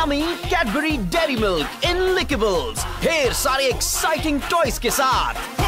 Yummy Cadbury Dairy Milk in Lickables. Here, sorry, exciting toys ke saath.